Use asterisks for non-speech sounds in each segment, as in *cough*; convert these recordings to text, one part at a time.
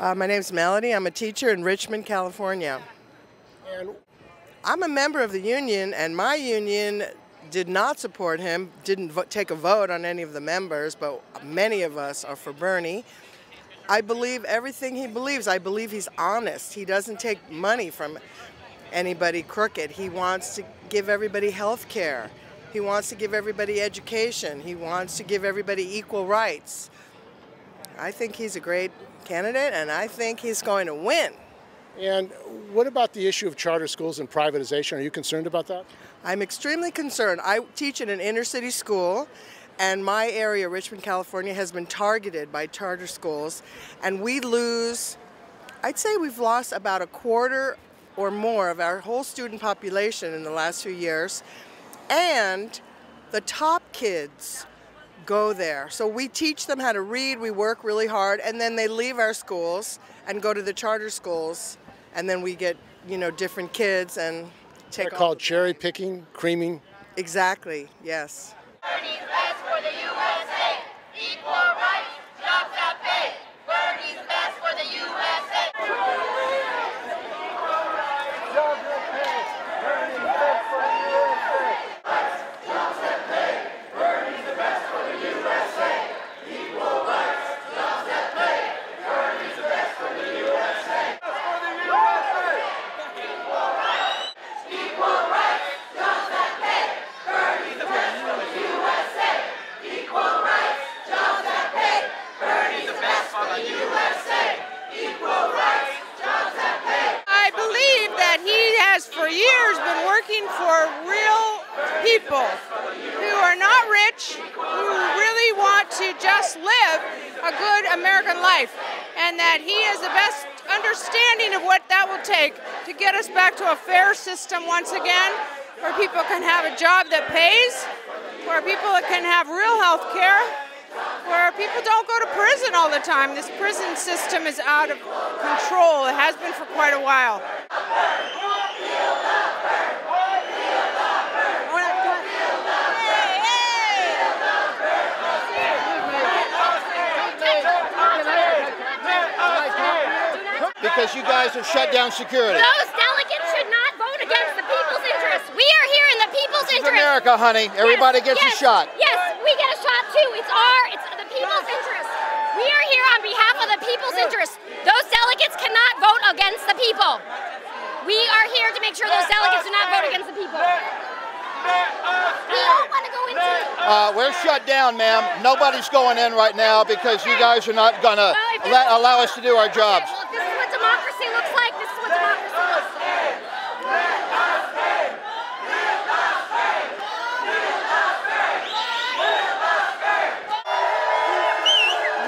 Uh, my name's Melody. I'm a teacher in Richmond, California. And I'm a member of the union, and my union did not support him, didn't take a vote on any of the members, but many of us are for Bernie. I believe everything he believes. I believe he's honest. He doesn't take money from anybody crooked. He wants to give everybody health care. He wants to give everybody education. He wants to give everybody equal rights. I think he's a great candidate, and I think he's going to win. and what about the issue of charter schools and privatization? Are you concerned about that? I'm extremely concerned. I teach in an inner city school, and my area, Richmond, California, has been targeted by charter schools, and we lose, I'd say we've lost about a quarter or more of our whole student population in the last few years, and the top kids go there. So we teach them how to read, we work really hard, and then they leave our schools and go to the charter schools, and then we get, you know, different kids and take They're called the- cherry picking, creaming. Exactly, yes. Bernie's best for the USA. Equal rights, jobs that pay. Bernie's best for the USA. I believe that he has for years been working for real people who are not rich, who really want to just live a good American life, and that he has the best understanding of what that will take to get us back to a fair system once again, where people can have a job that pays, where people can have real health care, where people don't go to prison all the time. This prison system is out of control. It has been for quite a while. Because you guys have shut down security. Those delegates should not vote against the people's interests. We are here in the people's This is interest. America, honey. Everybody Yes, gets yes, a shot. Yes, we get a shot too. It's our, it's the people's interest. We are here on behalf of the people's interest. Those delegates cannot vote against the people. We are here to make sure those delegates do not vote against the people. We don't want to go into it. Uh, we're shut down, ma'am. Nobody's going in right now because you guys are not gonna let, allow us to do our jobs. Well, if this is what democracy looks like, this is what democracy looks like.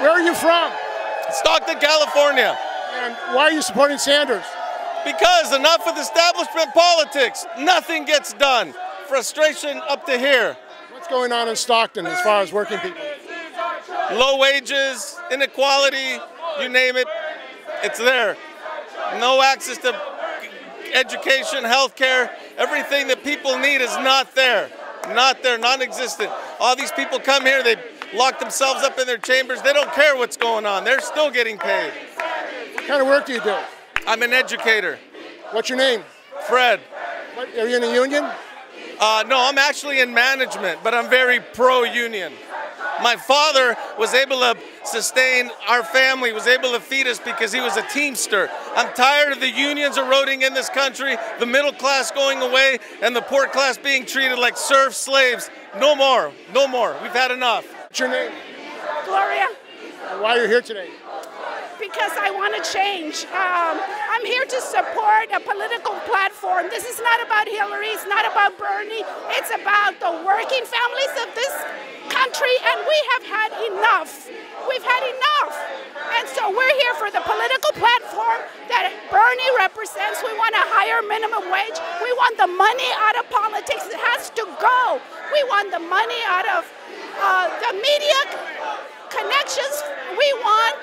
Where are you from? Stockton, California. And why are you supporting Sanders? Because enough with establishment politics. Nothing gets done. Frustration up to here. What's going on in Stockton as far as working people? Low wages, inequality, you name it, it's there. No access to education, healthcare, everything that people need is not there. Not there, non existent. All these people come here, they lock themselves up in their chambers, they don't care what's going on. They're still getting paid. What kind of work do you do? I'm an educator. What's your name? Fred. What, are you in a union? Uh, no, I'm actually in management, but I'm very pro union. My father was able to sustain our family, was able to feed us because he was a teamster. I'm tired of the unions eroding in this country, the middle class going away, and the poor class being treated like serf slaves. No more, no more. We've had enough. What's your name? Gloria, And why are you here today? because I want to change. Um, I'm here to support a political platform. This is not about Hillary, it's not about Bernie, it's about the working families of this country, and we have had enough. We've had enough. And so we're here for the political platform that Bernie represents. We want a higher minimum wage. We want the money out of politics. It has to go. We want the money out of uh, the media connections. We want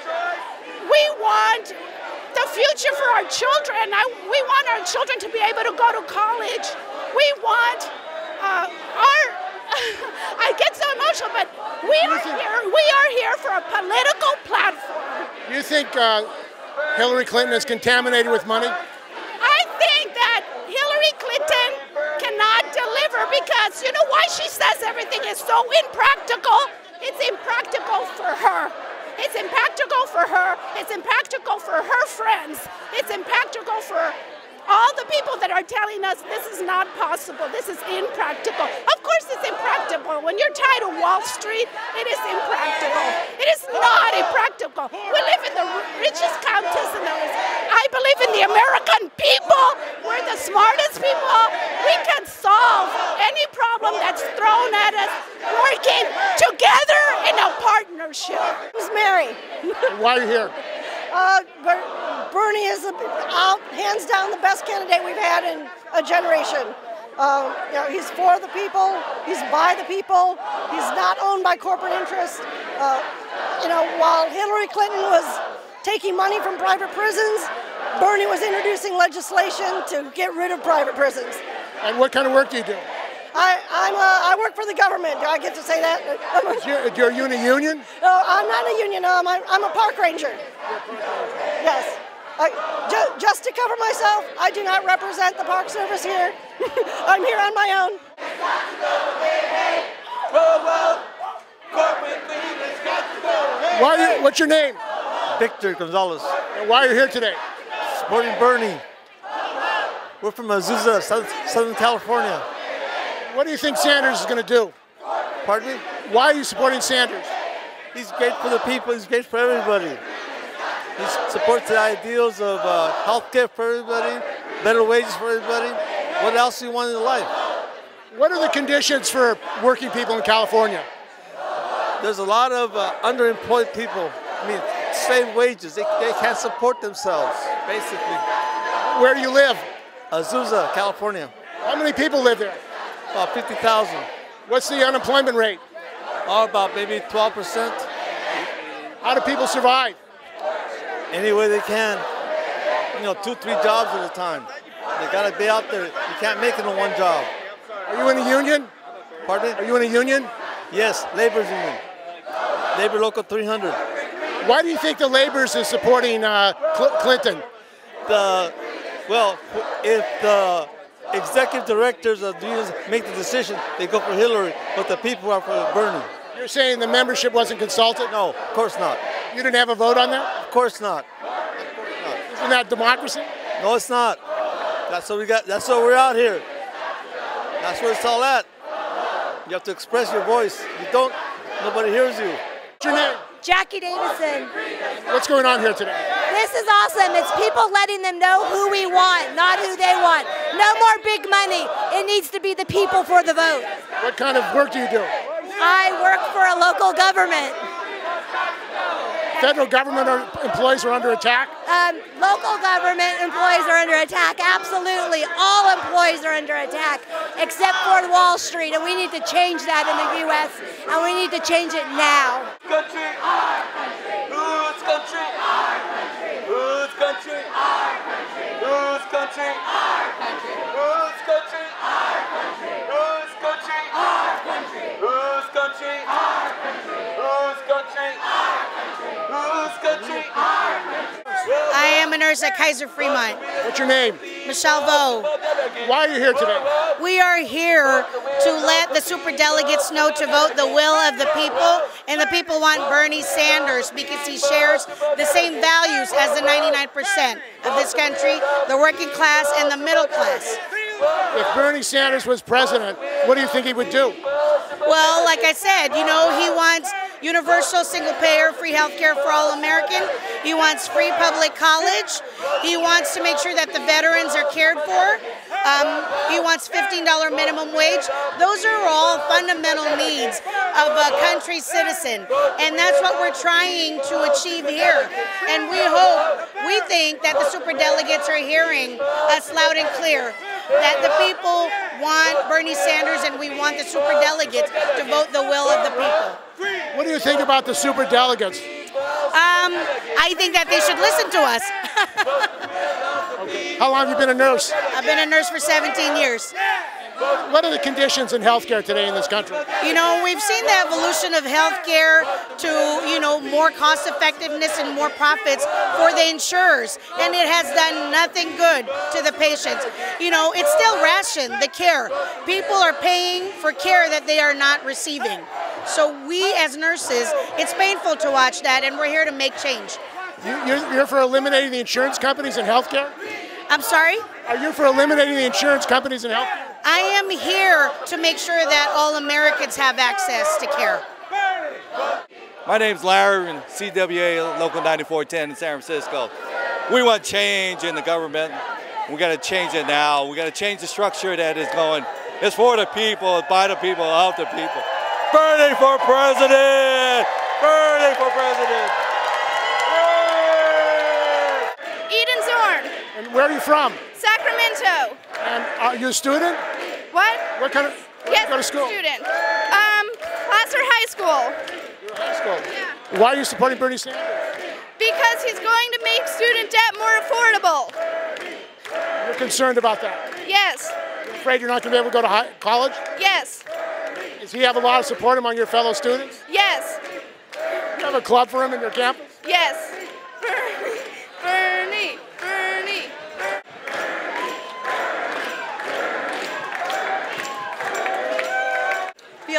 we want the future for our children. I, we want our children to be able to go to college. We want uh, our. *laughs* I get so emotional, but we are here. We are here for a political platform. You think uh, Hillary Clinton is contaminated with money? I think that Hillary Clinton cannot deliver because you know why she says everything is so impractical? It's impractical for her. It's impractical for her. It's impractical for her friends. It's impractical for all the people that are telling us this is not possible, this is impractical. Of course, it's impractical. When you're tied to Wall Street, it is impractical. It is not impractical. We live in the richest countess in the world. I believe in the American people. We're the smartest people. We can solve any problem that's thrown at us working together in a partnership. Who's Mary? Why are you here? Uh, Bernie is out, hands down the best candidate we've had in a generation. Uh, you know, he's for the people. He's by the people. He's not owned by corporate interests. Uh, you know, while Hillary Clinton was taking money from private prisons, Bernie was introducing legislation to get rid of private prisons. And what kind of work do you do? I, I'm a, I work for the government. Do I get to say that? You're, you're in a union? No, I'm not a union. Um, I'm, I'm a park ranger. Yes. I, ju- just to cover myself, I do not represent the Park Service here. *laughs* I'm here on my own. Why? What's your name? Victor Gonzalez. And why are you here today? Supporting Bernie. We're from Azusa, Southern California. What do you think Sanders is going to do? Pardon me? Why are you supporting Sanders? He's great for the people. He's great for everybody. He supports the ideals of uh, health care for everybody, better wages for everybody. What else do you want in life? What are the conditions for working people in California? There's a lot of uh, underemployed people. I mean, same wages. They, they can't support themselves, basically. Where do you live? Azusa, California. How many people live there? About 50,000. What's the unemployment rate? Oh, about maybe 12%. How do people survive? Any way they can. You know, two, three jobs at a time. They gotta be out there. You can't make it in one job. Are you in a union? Pardon? Are you in a union? Yes, labor's union. Labor Local 300. Why do you think the laborers is supporting uh, Cl- Clinton? The well, if the executive directors of the unions make the decision, they go for Hillary, but the people are for Bernie. You're saying the membership wasn't consulted? No, of course not. You didn't have a vote on that? Of course not. Isn't that democracy? No, it's not. That's what we got. That's what we're out here. That's where it's all at. You have to express your voice. You don't, nobody hears you. What's your name? Jackie Davison. What's going on here today? This is awesome. It's people letting them know who we want, not who they want. No more big money. It needs to be the people for the vote. What kind of work do you do? I work for a local government. Federal government employees are under attack? Um, local government employees are under attack. Absolutely. All employees are under attack, except for Wall Street. And we need to change that in the U.S., and we need to change it now. I am a nurse at Kaiser Fremont. What's your name? Michelle Vo. Why are you here today? We are here to let the super delegates know to vote the will of the people, and the people want Bernie Sanders because he shares the same values as the 99% of this country, the working class and the middle class. If Bernie Sanders was president, what do you think he would do? Well, like I said, you know, he wants universal single payer free health care for all American. He wants free public college. He wants to make sure that the veterans are cared for. Um, he wants $15 minimum wage. Those are all fundamental needs of a country citizen. And that's what we're trying to achieve here. And we hope, we think that the super delegates are hearing us loud and clear that the people want Bernie Sanders and we want the super delegates to vote the will of the people. What do you think about the super delegates? Um, I think that they should listen to us. *laughs* How long have you been a nurse? I've been a nurse for 17 years. What are the conditions in healthcare today in this country? You know, we've seen the evolution of healthcare to, you know, more cost effectiveness and more profits for the insurers, and it has done nothing good to the patients. You know, it's still rationed, the care. People are paying for care that they are not receiving. So we as nurses, it's painful to watch that, and we're here to make change. You, you're, you're for eliminating the insurance companies in healthcare? I'm sorry? Are you for eliminating the insurance companies in healthcare? I am here to make sure that all Americans have access to care. My name's Larry, and CWA Local 9410 in San Francisco. We want change in the government. We got to change it now. We got to change the structure that is going. It's for the people, by the people, of the people. Bernie for president! Bernie for president! Eden Zorn, And where are you from? Sacramento. And are you a student? What? What kind of? Where yes, go to school? student. Um, Placer High School. High school. Why are you supporting Bernie Sanders? Because he's going to make student debt more affordable. You're concerned about that. Yes, You're afraid you're not going to be able to go to high, college? yes, Does he have a lot of support among your fellow students? yes, You have a club for him in your campus? yes.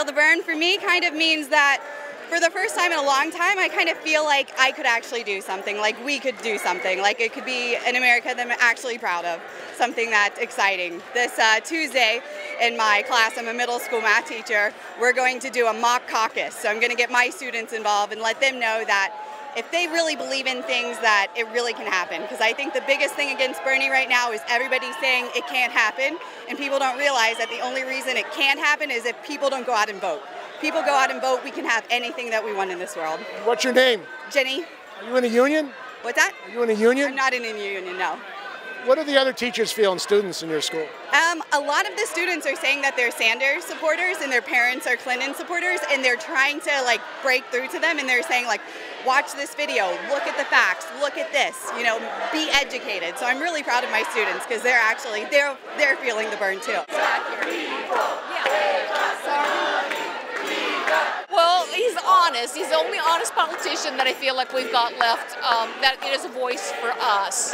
Feel the Bern for me kind of means that for the first time in a long time, I kind of feel like I could actually do something, like we could do something, like it could be an America that I'm actually proud of, something that's exciting. This uh, Tuesday in my class, I'm a middle school math teacher, we're going to do a mock caucus. So I'm going to get my students involved and let them know that if they really believe in things that it really can happen because i think the biggest thing against bernie right now is everybody saying it can't happen and people don't realize that the only reason it can't happen is if people don't go out and vote people go out and vote we can have anything that we want in this world What's your name? jenny Are you in a union? what's that Are you in a union? i'm not in a union no What do the other teachers feel and students in your school? Um, a lot of the students are saying that they're Sanders supporters and their parents are Clinton supporters, and they're trying to like break through to them, and they're saying like, watch this video, look at the facts, look at this, you know, be educated. So I'm really proud of my students because they're actually they're they're feeling the Bern too. Well, he's honest. He's the only honest politician that I feel like we've got left um, that is a voice for us.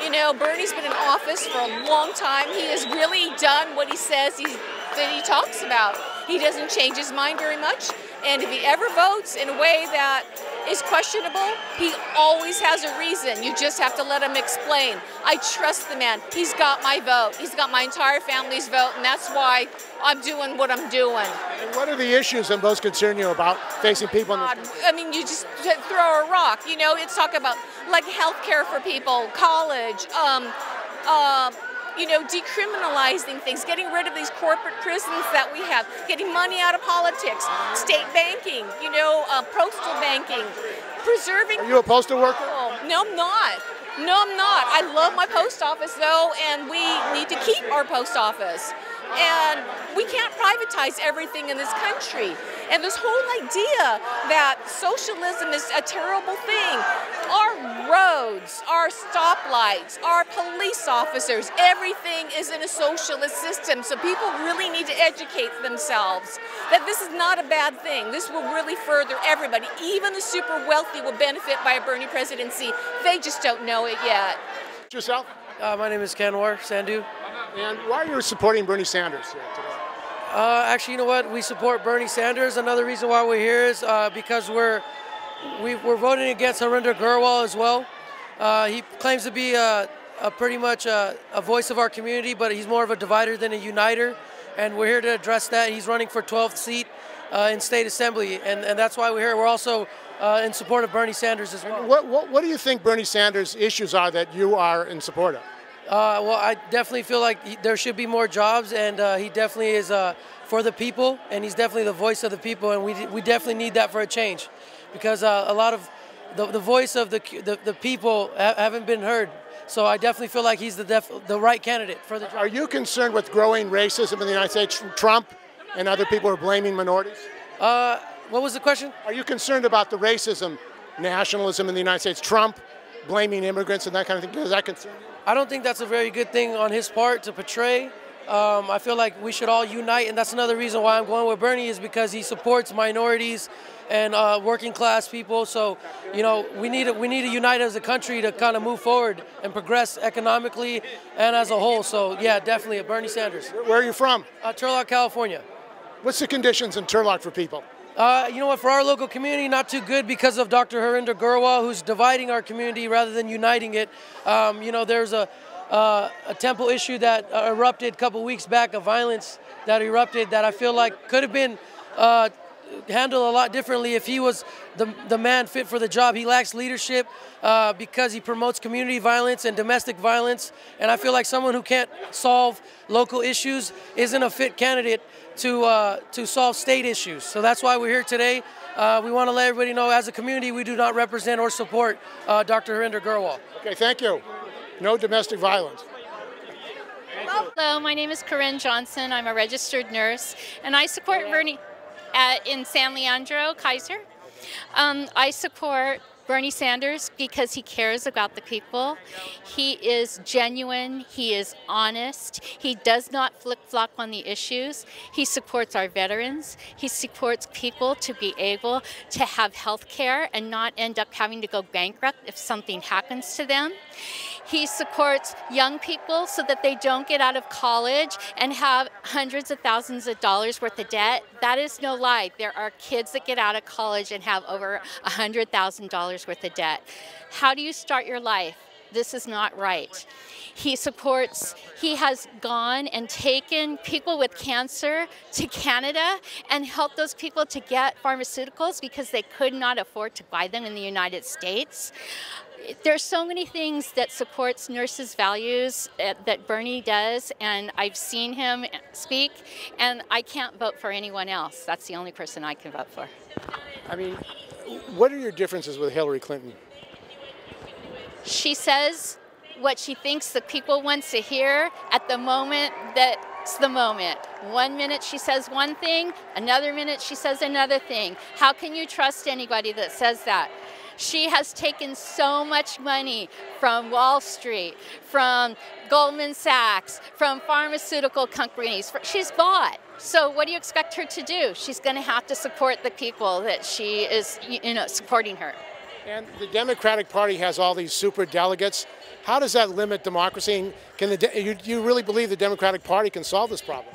You know, Bernie's been in office for a long time. He has really done what he says he, that he talks about. He doesn't change his mind very much. And if he ever votes in a way that is questionable, he always has a reason. You just have to let him explain. I trust the man. He's got my vote. He's got my entire family's vote, and that's why I'm doing what I'm doing. And what are the issues that most concern you about facing people in the God, I mean, you just throw a rock. You know, it's talk about like health care for people, college, um, uh, you know, decriminalizing things, getting rid of these corporate prisons that we have, getting money out of politics, state banking, you know, uh, postal banking, preserving. Are you a postal worker? No, I'm not. No, I'm not. I love my post office though, and we need to keep our post office. And we can't privatize everything in this country. And this whole idea that socialism is a terrible thing. Our roads, our stoplights, our police officers, everything is in a socialist system. So people really need to educate themselves that this is not a bad thing. This will really further everybody. Even the super wealthy will benefit by a Bernie presidency. They just don't know it yet. Yourself? Uh, my name is Kanwar Sandhu. And why are you supporting Bernie Sanders here today? Uh, actually, you know what? We support Bernie Sanders. Another reason why we're here is uh, because we're we, we're voting against Harinder Grewal as well. Uh, he claims to be a, a pretty much a, a, voice of our community, but he's more of a divider than a uniter. And we're here to address that. He's running for 12th seat uh, in state assembly, and, and that's why we're here. We're also uh, in support of Bernie Sanders as well. What, what, what do you think Bernie Sanders' issues are that you are in support of? Uh, well, I definitely feel like he, there should be more jobs, and uh, he definitely is uh, for the people, and he's definitely the voice of the people, and we, we definitely need that for a change, because uh, a lot of the, the voice of the, the, the people ha- haven't been heard. So I definitely feel like he's the def- the right candidate for the job. Are you concerned with growing racism in the United States? Trump and other people are blaming minorities. Uh, what was the question? Are you concerned about the racism, nationalism in the United States? Trump blaming immigrants and that kind of thing. Does that concern you? I don't think that's a very good thing on his part to portray. Um, I feel like we should all unite, and that's another reason why I'm going with Bernie is because he supports minorities and uh, working class people. So, you know, we need to, we need to unite as a country to kind of move forward and progress economically and as a whole. So, yeah, definitely a Bernie Sanders. Where are you from? Uh, Turlock, California. What's the conditions in Turlock for people? Uh, you know what? For our local community, not too good because of Dr. Harinder Grewal, who's dividing our community rather than uniting it. Um, you know, there's a uh, a temple issue that uh, erupted a couple weeks back, a violence that erupted that I feel like could have been uh, handled a lot differently if he was the, the man fit for the job. He lacks leadership uh, because he promotes community violence and domestic violence. And I feel like someone who can't solve local issues isn't a fit candidate to, uh, to solve state issues. So that's why we're here today. Uh, we want to let everybody know as a community we do not represent or support uh, Dr. Harinder Grewal. Okay, thank you. No domestic violence. Hello, my name is Corinne Johnson. I'm a registered nurse, and I support Bernie at, in San Leandro, Kaiser. Um, I support Bernie Sanders because he cares about the people. He is genuine, he is honest, he does not flip flop on the issues. He supports our veterans, he supports people to be able to have health care and not end up having to go bankrupt if something happens to them. He supports young people so that they don't get out of college and have hundreds of thousands of dollars worth of debt. That is no lie. There are kids that get out of college and have over $100,000 worth of debt. How do you start your life? This is not right. He supports, he has gone and taken people with cancer to Canada and helped those people to get pharmaceuticals because they could not afford to buy them in the United States there's so many things that supports nurses' values uh, that Bernie does, and I've seen him speak, and I can't vote for anyone else. That's the only person I can vote for. I mean, what are your differences with Hillary Clinton? She says what she thinks the people wants to hear at the moment that's the moment. One minute she says one thing, another minute she says another thing. How can you trust anybody that says that? She has taken so much money from Wall Street, from Goldman Sachs, from pharmaceutical companies. She's bought. So what do you expect her to do? She's going to have to support the people that she is, you know, supporting her. And the Democratic Party has all these super delegates. How does that limit democracy? Can the you, you really believe the Democratic Party can solve this problem?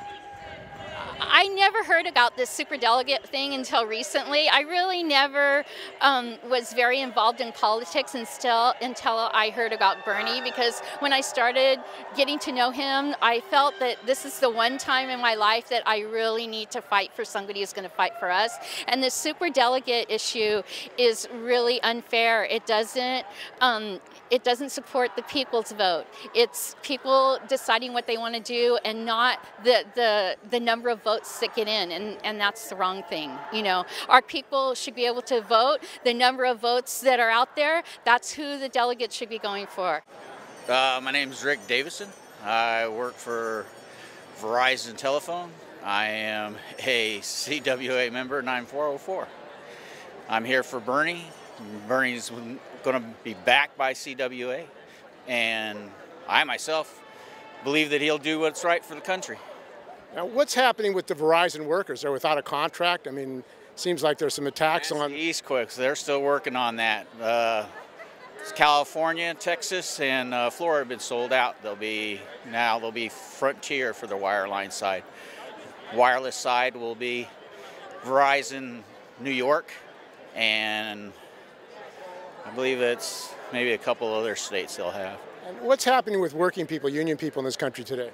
I never heard about this super delegate thing until recently. I really never um, was very involved in politics until, until I heard about Bernie because when I started getting to know him, I felt that this is the one time in my life that I really need to fight for somebody who's going to fight for us. And the super delegate issue is really unfair. It doesn't um, it doesn't support the people's vote. It's people deciding what they want to do and not the, the, the number of votes that get in, and, and that's the wrong thing. You know, our people should be able to vote. The number of votes that are out there, that's who the delegates should be going for. Uh, my name is Rick Davison. I work for Verizon Telephone. I am a CWA member 9404. I'm here for Bernie. Bernie's going to be backed by CWA, and I myself believe that he'll do what's right for the country. Now, what's happening with the Verizon workers? They're without a contract. I mean, seems like there's some attacks That's on the East Quicks. They're still working on that. Uh, California, Texas, and uh, Florida have been sold out. They'll be now they'll be Frontier for the wireline side. Wireless side will be Verizon New York, and I believe it's maybe a couple other states they'll have. And what's happening with working people, union people in this country today?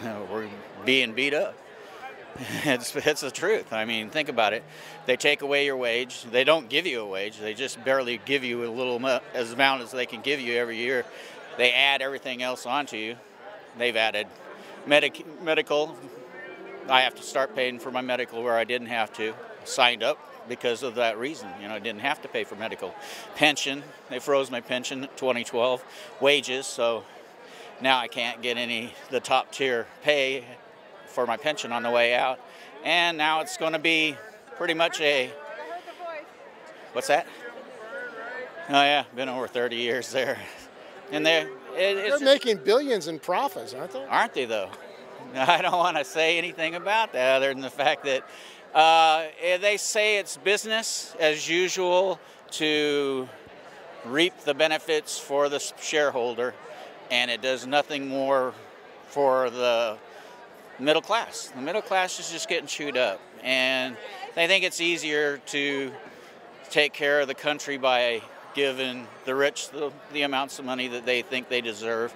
*laughs* We're being beat up. *laughs* It's, it's the truth. I mean, think about it. They take away your wage. They don't give you a wage. They just barely give you a little as amount as they can give you every year. They add everything else onto you. They've added medic, medical. I have to start paying for my medical where I didn't have to. Signed up because of that reason. You know, I didn't have to pay for medical. Pension, they froze my pension 2012. Wages, so now I can't get any the top tier pay for my pension on the way out. And now it's going to be pretty much a what's that? Oh yeah, been over 30 years there, and they're it, they're making billions in profits, aren't they? Aren't they though? *laughs* I don't want to say anything about that other than the fact that uh, eh, they say it's business as usual to reap the benefits for the shareholder, and it does nothing more for the middle class. The middle class is just getting chewed up, and they think it's easier to take care of the country by giving the rich the, the amounts of money that they think they deserve.